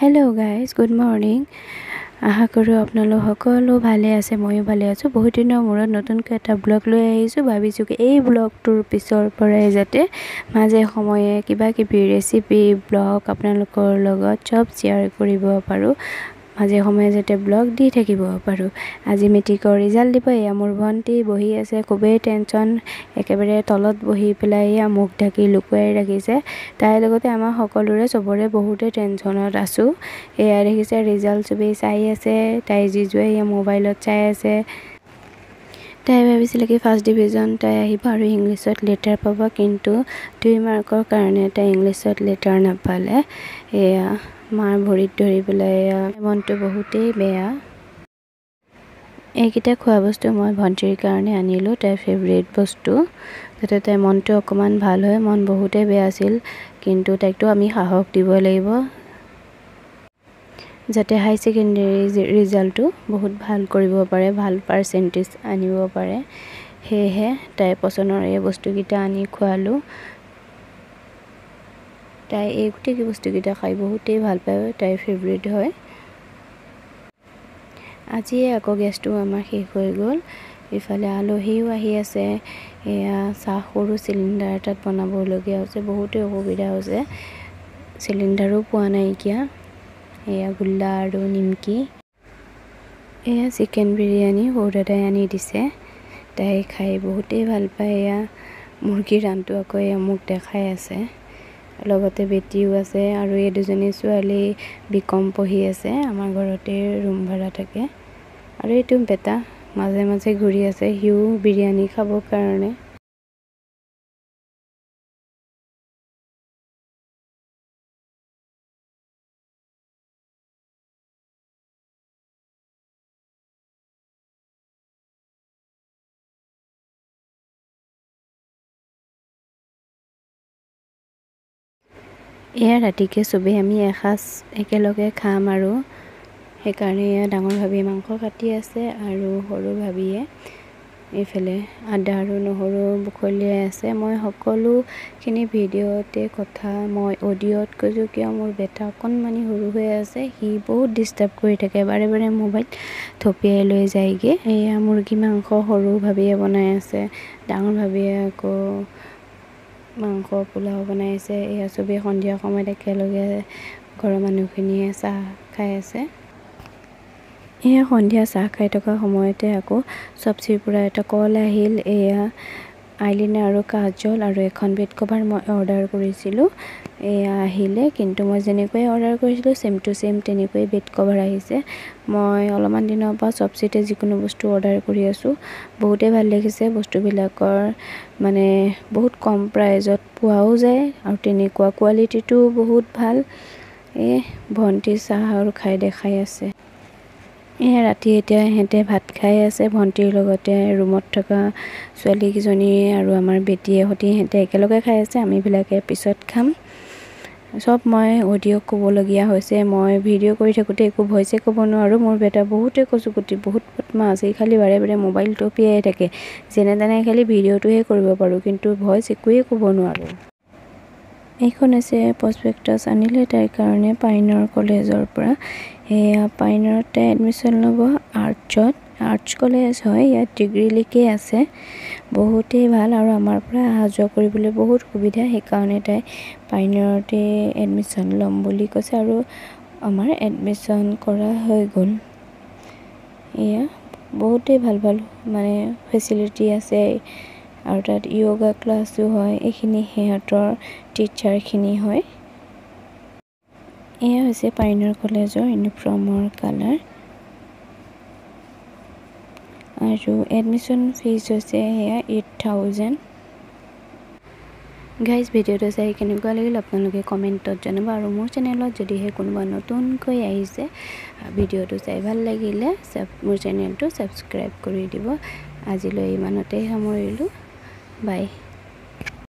Hello guys good morning আশা কৰোঁ আপোনালোক সকলো ভালে আছে ময়ো ভালে আছোঁ। বহুত দিনৰ মূৰত নতুনকৈ এটা ব্লগ লৈ আহিছোঁ। ভাবিছোঁ কি এই ব্লগটোৰ পিছৰ পৰাই যাতে মাজে সময়ে কিবা কিবি ৰেচিপি ব্লগ আপোনালোকৰ লগত চব শ্বেয়াৰ কৰিব পাৰোঁ। মাজে সময়ে যাতে ব্লগ দি থাকিব পাৰোঁ। আজি মেট্ৰিকৰ ৰিজাল্ট দিব এয়া মোৰ ভণ্টি বহি আছে খুবেই টেনশ্যন একেবাৰে তলত বহি পেলাই এয়া মুখ ঢাকি লুকুৱাই ৰাখিছে। তাইৰ লগতে আমাৰ সকলোৰে চবৰে বহুতে টেনশ্যনত আছোঁ। এয়া দেখিছে ৰিজাল্ট চবেই চাই আছে তাই যিজুৱে এয়া মোবাইলত চাই আছে। তাই ভাবিছিলে কি ফাৰ্ষ্ট ডিভিজন তাই আহিব আৰু ইংলিছত লেটাৰ পাব কিন্তু দুই মাৰ্কৰ কাৰণে তাই ইংলিছত লেটাৰ নাপালে। এয়া মাৰ ভৰিত ধৰি পেলাই মনটো বহুতেই বেয়া। এইকেইটা খোৱা বস্তু মই ভণ্টিৰ কাৰণে আনিলোঁ তাইৰ ফেভৰেট বস্তু। যাতে তাইৰ মনটো অকণমান ভাল হয় মন বহুতেই বেয়া আছিল কিন্তু তাইকতো আমি সাহস দিব লাগিব। যাতে হাই ছেকেণ্ডেৰী ৰিজাল্টটো বহুত ভাল কৰিব পাৰে ভাল পাৰ্চেণ্টেজ আনিব পাৰে। সেয়েহে তাইৰ পচন্দৰ এই বস্তুকেইটা আনি খোৱালোঁ। তাই এই গোটেই বস্তুকেইটা খাই বহুতেই ভাল পায় তাইৰ ফেভৰেট হয়। আজিয়ে আকৌ গেছটো আমাৰ শেষ হৈ গ'ল। ইফালে আলহীও আহি আছে। এয়া চাহ সৰু চিলিণ্ডাৰ এটাত বনাবলগীয়া হৈছে বহুতেই অসুবিধা হৈছে। চিলিণ্ডাৰো পোৱা নাইকিয়া এয়া গোল্লা আৰু নিমকি। এয়া চিকেন বিৰিয়ানী সৰু দাদাই আনি দিছে। তাই খাই বহুতেই ভাল পায়। এয়া মুৰ্গীৰ ৰানটো আকৌ এয়া মোক দেখাই আছে। লগতে বেটীও আছে আৰু এই দুজনী ছোৱালী বি কম পঢ়ি আছে। আমাৰ ঘৰতে ৰুম ভাড়া থাকে। আৰু এইটো বেটা মাজে মাজে ঘূৰি আছে। সিও বিৰিয়ানী খাবৰ কাৰণে। এয়া ৰাতিকৈ চবেই আমি এসাঁজ একেলগে খাম আৰু সেইকাৰণে এয়া ডাঙৰ ভাবি মাংস কাটি আছে আৰু সৰু ভাবিয়ে এইফালে আদা আৰু নহৰু বুখলিয়াই আছে। মই সকলোখিনি ভিডিঅ'তে কথা মই অডিঅ'ত কৈছোঁ কিয় মোৰ বেটা অকণমানি সৰু হৈ আছে সি বহুত ডিষ্টাৰ্ব কৰি থাকে বাৰে বাৰে মোবাইল থপিয়াই লৈ যায়গৈ। এয়া মুৰ্গী মাংস সৰু ভাবিয়ে বনাই আছে ডাঙৰ ভাবিয়ে আকৌ মাংস পোলাও বনাইছে এয়া চবেই সন্ধিয়া সময়ত একেলগে ঘৰৰ মানুহখিনিয়ে চাহ খাই আছে। এয়া সন্ধিয়া চাহ খাই থকা সময়তে আকৌ চব্জিৰ পৰা এটা কল আহিল। এয়া আইলিনাৰ আৰু কাজল আৰু এখন বেড কভাৰ মই অৰ্ডাৰ কৰিছিলোঁ। এয়া আহিলে কিন্তু মই যেনেকৈ অৰ্ডাৰ কৰিছিলোঁ ছেম টু ছেম তেনেকৈ বেড কভাৰ আহিছে। মই অলপমান দিনৰ পৰা চবচিতে যিকোনো বস্তু অৰ্ডাৰ কৰি আছোঁ। বহুতেই ভাল লাগিছে বস্তুবিলাকৰ মানে বহুত কম প্ৰাইজত পোৱাও যায় আৰু তেনেকুৱা কোৱালিটিটোও বহুত ভাল। এই ভণ্টি চাহ আৰু খাই দেখাই আছে। ৰাতি এতিয়া সিহঁতে ভাত খাই আছে ভণ্টিৰ লগতে ৰুমত থকা ছোৱালীকেইজনী আৰু আমাৰ বেটীয়ে সৈতে সিহঁতে একেলগে খাই আছে আমিবিলাকে পিছত খাম। চব মই অডিঅ' ক'বলগীয়া হৈছে মই ভিডিঅ' কৰি থাকোঁতে একো ভইচে ক'ব নোৱাৰোঁ মোৰ বেটা বহুতেই কচুগুটি বহুত বদমাছ এই খালি বাৰে বাৰে মোবাইল টপিয়াই থাকে যেনে তেনে খালি ভিডিঅ'টোহে কৰিব পাৰোঁ কিন্তু ভইচ একোৱেই ক'ব নোৱাৰোঁ। এইখন হৈছে প্ৰচপেক্টাছ আনিলে তাইৰ কাৰণে পাইনৰ কলেজৰ পৰা। এয়া পাইনত তাই এডমিশ্যন ল'ব আৰ্টছত আৰ্টছ কলেজ হয় ইয়াত ডিগ্ৰীলৈকে আছে। বহুতেই ভাল আৰু আমাৰ পৰা অহা যোৱা কৰিবলৈ বহুত সুবিধা সেইকাৰণে তাই পাইনৰতে এডমিশ্যন ল'ম বুলি কৈছে আৰু আমাৰ এডমিশ্যন কৰা হৈ গ'ল। এয়া বহুতেই ভাল ভাল মানে ফেচিলিটি আছে। আৰু তাত য়োগা ক্লাছো হয় এইখিনি সিহঁতৰ টিচাৰখিনি হয়। এয়া হৈছে পাইনৰ কলেজৰ ইউনিফৰ্মৰ কালাৰ। আৰু এডমিশ্যন ফিজ হৈছে সেয়া এইট থাউজেণ্ড গাইজ ভিডিঅ'টো চাই কেনেকুৱা লাগিল আপোনালোকে কমেণ্টত জনাব আৰু মোৰ চেনেলত যদিহে কোনোবা নতুনকৈ আহিছে ভিডিঅ'টো চাই ভাল লাগিলে মোৰ চেনেলটো ছাবস্ক্ৰাইব কৰি দিব। আজিলৈ ইমানতেই সামৰিলোঁ। Bye.